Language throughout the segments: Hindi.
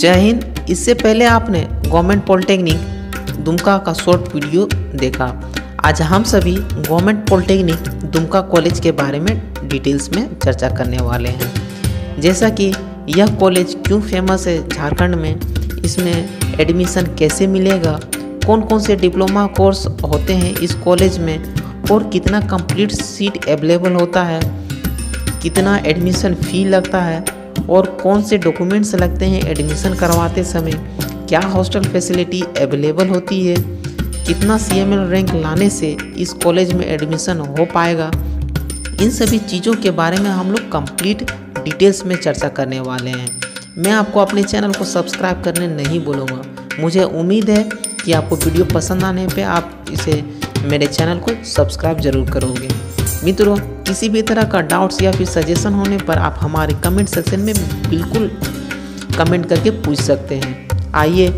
जय हिंद। इससे पहले आपने गवर्नमेंट पॉलिटेक्निक दुमका का शॉर्ट वीडियो देखा। आज हम सभी गवर्नमेंट पॉलिटेक्निक दुमका कॉलेज के बारे में डिटेल्स में चर्चा करने वाले हैं। जैसा कि यह कॉलेज क्यों फ़ेमस है झारखंड में, इसमें एडमिशन कैसे मिलेगा कौन कौन से डिप्लोमा कोर्स होते हैं इस कॉलेज में, और कितना कंप्लीट सीट अवेलेबल होता है, कितना एडमिशन फ़ी लगता है और कौन से डॉक्यूमेंट्स लगते हैं एडमिशन करवाते समय? क्या हॉस्टल फैसिलिटी अवेलेबल होती है? कितना सीएमएल रैंक लाने से इस कॉलेज में एडमिशन हो पाएगा? इन सभी चीज़ों के बारे में हम लोग कंप्लीट डिटेल्स में चर्चा करने वाले हैं। मैं आपको अपने चैनल को सब्सक्राइब करने नहीं बोलूँगा। मुझे उम्मीद है कि आपको वीडियो पसंद आने पे आप इसे मेरे चैनल को सब्सक्राइब ज़रूर करोगे। मित्रों किसी भी तरह का डाउट्स या फिर सजेशन होने पर आप हमारे कमेंट सेक्शन में बिल्कुल कमेंट करके पूछ सकते हैं। आइए,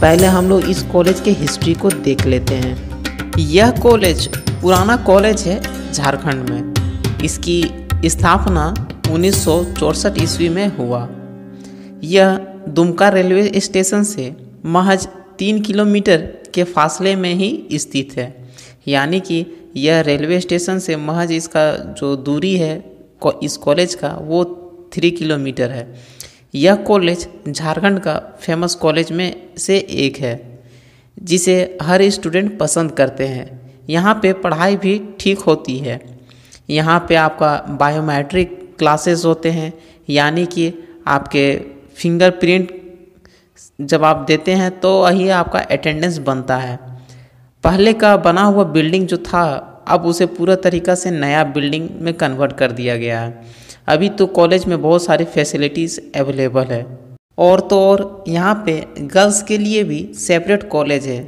पहले हम लोग इस कॉलेज के हिस्ट्री को देख लेते हैं। यह कॉलेज पुराना कॉलेज है झारखंड में। इसकी स्थापना उन्नीस ईस्वी में हुआ। यह दुमका रेलवे स्टेशन से महज तीन किलोमीटर के फासले में ही स्थित है। यानी कि यह रेलवे स्टेशन से महज इसका जो दूरी है इस कॉलेज का, वो थ्री किलोमीटर है। यह कॉलेज झारखंड का फ़ेमस कॉलेज में से एक है, जिसे हर स्टूडेंट पसंद करते हैं। यहाँ पे पढ़ाई भी ठीक होती है। यहाँ पे आपका बायोमेट्रिक क्लासेस होते हैं, यानी कि आपके फिंगरप्रिंट जब आप देते हैं तो वही आपका अटेंडेंस बनता है। पहले का बना हुआ बिल्डिंग जो था, अब उसे पूरा तरीका से नया बिल्डिंग में कन्वर्ट कर दिया गया है। अभी तो कॉलेज में बहुत सारी फैसिलिटीज़ अवेलेबल है। और तो और यहाँ पे गर्ल्स के लिए भी सेपरेट कॉलेज है,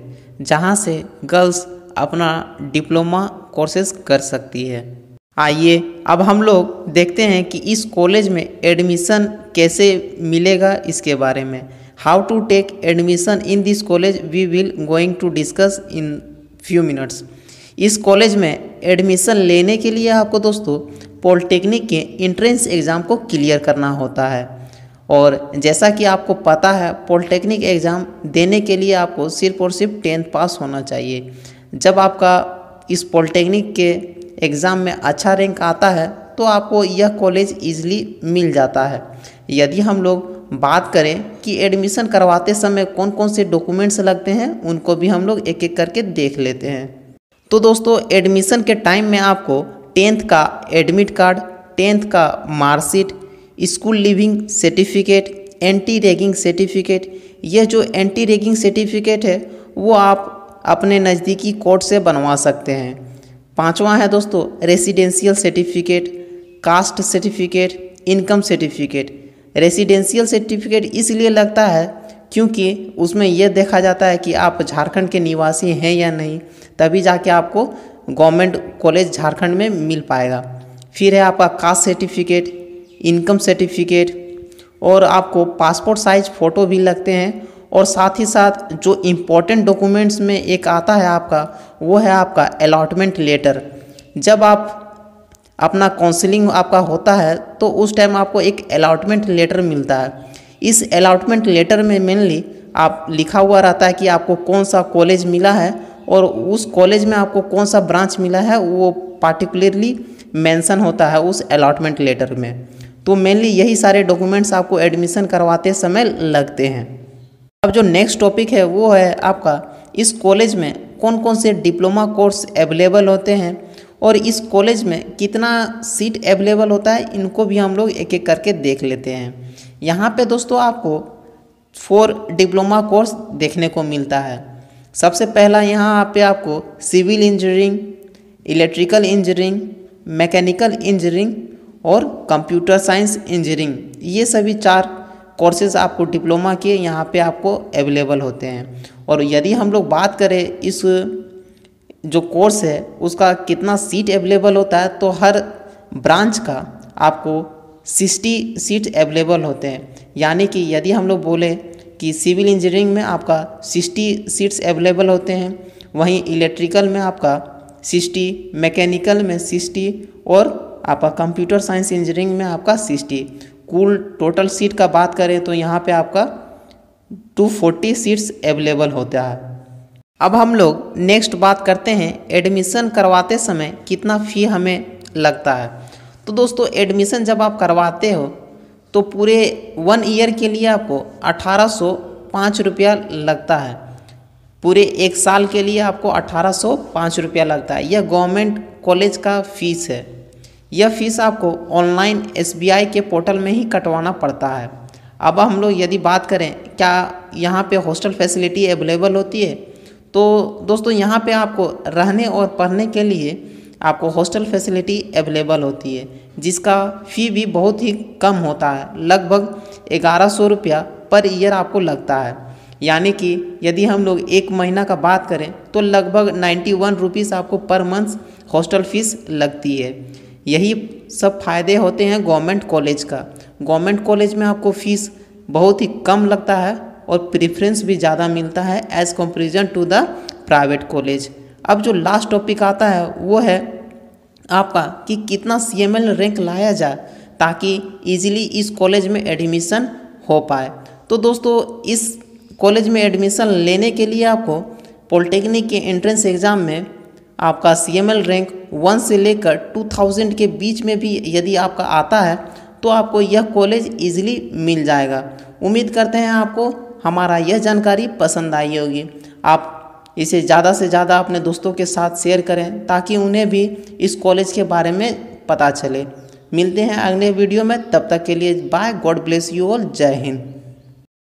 जहाँ से गर्ल्स अपना डिप्लोमा कोर्सेज कर सकती है। आइए, अब हम लोग देखते हैं कि इस कॉलेज में एडमिशन कैसे मिलेगा इसके बारे में। How to take admission in this college we will going to discuss in few minutes इस कॉलेज में एडमिशन लेने के लिए आपको दोस्तों पॉलिटेक्निक के इंट्रेंस एग्ज़ाम को क्लियर करना होता है। और जैसा कि आपको पता है पॉलिटेक्निक एग्ज़ाम देने के लिए आपको सिर्फ़ और सिर्फ़ टेंथ पास होना चाहिए। जब आपका इस पॉलिटेक्निक के एग्ज़ाम में अच्छा रैंक आता है तो आपको यह कॉलेज ईजिली मिल जाता है। यदि हम लोग बात करें कि एडमिशन करवाते समय कौन कौन से डॉक्यूमेंट्स लगते हैं, उनको भी हम लोग एक एक करके देख लेते हैं। तो दोस्तों एडमिशन के टाइम में आपको टेंथ का एडमिट कार्ड टेंथ का marksheet school leaving certificate anti ragging certificate यह जो एंटी रैगिंग सर्टिफिकेट है, वो आप अपने नज़दीकी कोर्ट से बनवा सकते हैं। पांचवा है दोस्तों residential certificate caste certificate income certificate residential certificate इसलिए लगता है क्योंकि उसमें यह देखा जाता है कि आप झारखंड के निवासी हैं या नहीं, तभी जाके आपको गवर्नमेंट कॉलेज झारखंड में मिल पाएगा। फिर है आपका कास्ट सर्टिफिकेट, इनकम सर्टिफिकेट, और आपको पासपोर्ट साइज़ फ़ोटो भी लगते हैं, और साथ ही साथ जो इम्पोर्टेंट डॉक्यूमेंट्स में एक आता है आपका, वो है आपका अलॉटमेंट लेटर। जब आप अपना काउंसलिंग आपका होता है तो उस टाइम आपको एक अलाटमेंट लेटर मिलता है। इस अलाटमेंट लेटर में मेनली आप लिखा हुआ रहता है कि आपको कौन सा कॉलेज मिला है और उस कॉलेज में आपको कौन सा ब्रांच मिला है, वो पार्टिकुलरली मेंशन होता है उस अलाटमेंट लेटर में। तो मेनली यही सारे डॉक्यूमेंट्स आपको एडमिशन करवाते समय लगते हैं। अब जो नेक्स्ट टॉपिक है, वो है आपका, इस कॉलेज में कौन कौन से डिप्लोमा कोर्स अवेलेबल होते हैं और इस कॉलेज में कितना सीट अवेलेबल होता है, इनको भी हम लोग एक एक करके देख लेते हैं। यहाँ पे दोस्तों आपको फोर डिप्लोमा कोर्स देखने को मिलता है। सबसे पहला यहाँ पे आपको civil engineering electrical engineering mechanical engineering और कंप्यूटर साइंस इंजीनियरिंग ये सभी चार कोर्सेज आपको डिप्लोमा के यहाँ पे आपको अवेलेबल होते हैं। और यदि हम लोग बात करें इस जो कोर्स है, उसका कितना सीट अवेलेबल होता है तो हर ब्रांच का आपको सिक्सटी सीट अवेलेबल होते हैं। यानी कि यदि हम लोग बोले कि सिविल इंजीनियरिंग में आपका सिक्सटी सीट्स अवेलेबल होते हैं, वहीं इलेक्ट्रिकल में आपका सिक्सटी मैकेनिकल में सिक्सटी और आपका कंप्यूटर साइंस इंजीनियरिंग में आपका सिक्सटी कुल टोटल सीट का बात करें तो यहाँ पे आपका टू फोर्टी सीट्स अवेलेबल होता है। अब हम लोग नेक्स्ट बात करते हैं एडमिशन करवाते समय कितना फ़ी हमें लगता है। तो दोस्तों एडमिशन जब आप करवाते हो तो पूरे वन ईयर के लिए आपको अठारह सौ पाँच रुपया लगता है। पूरे एक साल के लिए आपको अठारह सौ पाँच रुपया लगता है। यह गवर्नमेंट कॉलेज का फ़ीस है। यह फ़ीस आपको ऑनलाइन एसबीआई के पोर्टल में ही कटवाना पड़ता है। अब हम लोग यदि बात करें, क्या यहाँ पे हॉस्टल फैसिलिटी अवेलेबल होती है? तो दोस्तों, यहाँ पे आपको रहने और पढ़ने के लिए आपको हॉस्टल फैसिलिटी अवेलेबल होती है, जिसका फ़ी भी बहुत ही कम होता है। लगभग ग्यारह सौ रुपया पर ईयर आपको लगता है। यानी कि यदि हम लोग एक महीना का बात करें तो लगभग नाइन्टी वन रुपीज़ आपको पर मंथ हॉस्टल फ़ीस लगती है। यही सब फ़ायदे होते हैं गवर्नमेंट कॉलेज का। गवर्नमेंट कॉलेज में आपको फ़ीस बहुत ही कम लगता है और प्रेफरेंस भी ज़्यादा मिलता है as comparison to the private college अब जो लास्ट टॉपिक आता है, वो है आपका कि कितना सीएमएल रैंक लाया जाए ताकि इजीली इस कॉलेज में एडमिशन हो पाए। तो दोस्तों, इस कॉलेज में एडमिशन लेने के लिए आपको पॉलिटेक्निक के एंट्रेंस एग्ज़ाम में आपका सीएमएल रैंक वन से लेकर टू थाउज़ेंड के बीच में भी यदि आपका आता है तो आपको यह कॉलेज इजीली मिल जाएगा। उम्मीद करते हैं आपको हमारा यह जानकारी पसंद आई होगी। आप इसे ज़्यादा से ज़्यादा अपने दोस्तों के साथ शेयर करें ताकि उन्हें भी इस कॉलेज के बारे में पता चले। मिलते हैं अगले वीडियो में, तब तक के लिए bye God bless you all Jai Hind.